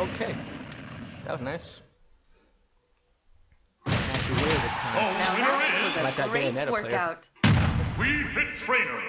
Okay. That was nice. Actually, weird this time. Oh, Now that was a great Bayonetta player. workout. Wii Fit Trainer.